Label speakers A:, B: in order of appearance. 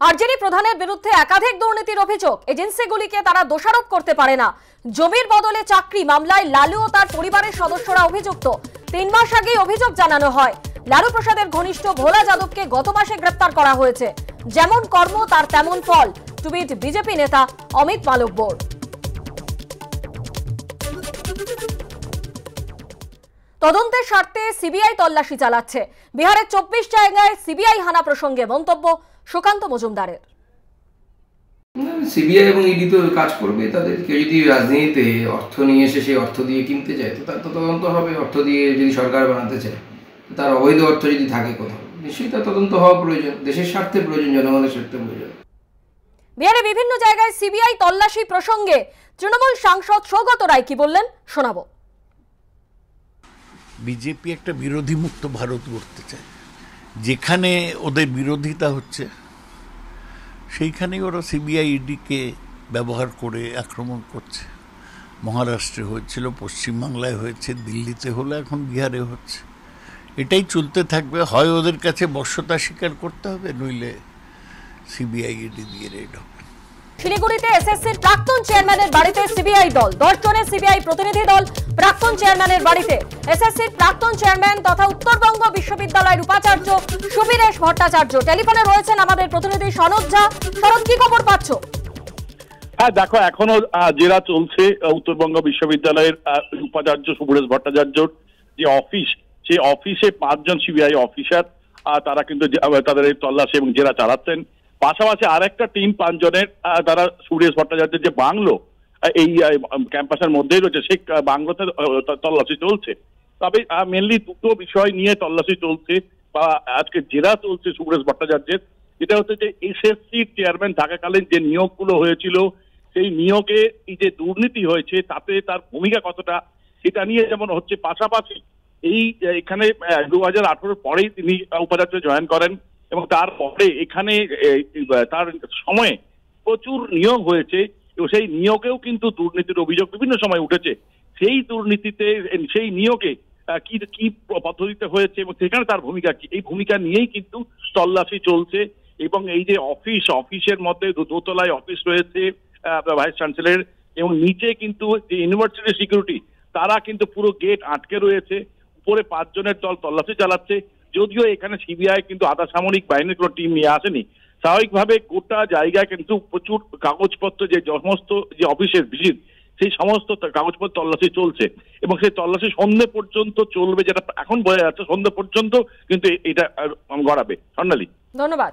A: RJD প্রধানের বিরুদ্ধে একাধিক দুর্নীতির অভিযোগ। এজেন্সিগুলিকে তারা দোষারোপ করতে পারে না। জমির বদলে চাকরি মামলায় লালু ও তার পরিবারের সদস্যরা অভিযুক্ত। তিন মাস আগেই অভিযোগ জানানো হয়, লালু প্রসাদের ঘনিষ্ঠ ভোলা যাদবকে গত মাসে গ্রেপ্তার করা হয়েছে। যেমন কর্ম, তার তেমন ফল। টুইট বিজেপি নেতা অমিত মালব্যর তদন্তের স্বার্থে সিবিআই তল্লাশি চালাচ্ছে। বিহারের চব্বিশ জায়গায় সিবিআই হানা প্রসঙ্গে মন্তব্য সুকান্ত মজুমদারের।
B: সিবিআই এবং ইডি তো কাজ করবে তাদের কেউ যদি রাজনীতিতে অর্থ নিয়ে এসে সেই অর্থ দিয়ে কিনতে চায় তো তার তো তদন্ত হবে। অর্থ দিয়ে যদি সরকার বানাতে চায় তার অবৈধ অর্থ যদি থাকে কোথাও নিশ্চয়ই তার তদন্ত হওয়া প্রয়োজন। দেশের স্বার্থে প্রয়োজন জনগণের স্বার্থে প্রয়োজন।
A: বিহারে বিভিন্ন জায়গায় সিবিআই তল্লাশি প্রসঙ্গে তৃণমূল সাংসদ সৌগত রায় কি বললেন শোনাবো।
C: বিজেপি একটা বিরোধী মুক্ত ভারত গড়তে চায়। যেখানে ওদের বিরোধিতা হচ্ছে, সেইখানেই ওরা সিবিআই ইডিকে ব্যবহার করে আক্রমণ করছে। মহারাষ্ট্রে হয়েছিল, পশ্চিমবাংলায় হয়েছে, দিল্লিতে হলো, এখন বিহারে হচ্ছে। এটাই চলতে থাকবে। হয় ওদের কাছে বর্ষতা স্বীকার করতে হবে, নইলে সিবিআই ইডি দিয়ে রেড হবে।
A: শিলিগুড়িতে এসএসসির প্রাক্তন চেয়ারম্যানের বাড়িতে সিবিআই দল দশ জনের সিবিআই প্রতিনিধি দল, প্রাক্তন চেয়ারম্যানের বাড়িতে এসএসসির প্রাক্তন চেয়ারম্যান তথা উত্তরবঙ্গ বিশ্ববিদ্যালয়ের উপাচার্য সুবীরেশ ভট্টাচার্য। টেলিফোনে রয়েছেন আমাদের প্রতিনিধি সনদ ঝা। সনদ, কি খবর পাচ্ছ?
D: হ্যাঁ দেখো, এখনও জেরা চলছে উত্তরবঙ্গ বিশ্ববিদ্যালয়ের উপাচার্য সুবরেশ ভট্টাচার্যর যে অফিস, সেই অফিসে পাঁচজন সিবিআই অফিসার তারা কিন্তু তাদের তল্লাশি এবং জেরা চালাচ্ছেন। পাশাপাশি আরেকটা টিম পাঁচজনের তারা সুরেশ ভট্টাচার্যের যে বাংলো এই ক্যাম্পাসের মধ্যেই রয়েছে, সেই বাংলোতে তল্লাশি চলছে। তবে মেনলি দুটো বিষয় নিয়ে তল্লাশি চলছে, বা আজকে জেরা চলছে সুরেশ ভট্টাচার্যের। যেটা হচ্ছে যে এসএসসি চেয়ারম্যান থাকাকালীন যে নিয়োগগুলো হয়েছিল, সেই নিয়োগে এই যে দুর্নীতি হয়েছে, তাতে তার ভূমিকা কতটা, সেটা নিয়ে যেমন হচ্ছে, পাশাপাশি এই, এখানে দু হাজার আঠারোর পরেই তিনি উপাচার্য জয়েন করেন। এবং তারপরে এখানে তার সময়ে প্রচুর নিয়োগ হয়েছে এবং সেই নিয়োগেও কিন্তু দুর্নীতির অভিযোগ বিভিন্ন সময় উঠেছে। সেই দুর্নীতিতে, সেই নিয়োগে কি কি পদ্ধতিতে হয়েছে এবং সেখানে তার ভূমিকা কি? এই ভূমিকা নিয়েই কিন্তু তল্লাশি চলছে এবং এই যে অফিস, অফিসের মধ্যে দোতলায় অফিস রয়েছে ভাইস চ্যান্সেলর এবং নিচে কিন্তু যে ইউনিভার্সিটি সিকিউরিটি, তারা কিন্তু পুরো গেট আটকে রয়েছে। উপরে পাঁচজনের দল তল্লাশি চালাচ্ছে, যদিও এখানে সিবিআই কিন্তু আধা সামরিক বাহিনীর কোনো টিম নিয়ে আসেনি। স্বাভাবিকভাবে গোটা জায়গায় কিন্তু প্রচুর কাগজপত্র, যে সমস্ত যে অফিসের ভিজিট সেই সমস্ত কাগজপত্র তল্লাশি চলছে এবং সেই তল্লাশি সন্ধে পর্যন্ত চলবে যেটা এখন বোঝা যাচ্ছে সন্ধে পর্যন্ত কিন্তু এটা গড়াবে। স্বর্ণালী
A: ধন্যবাদ।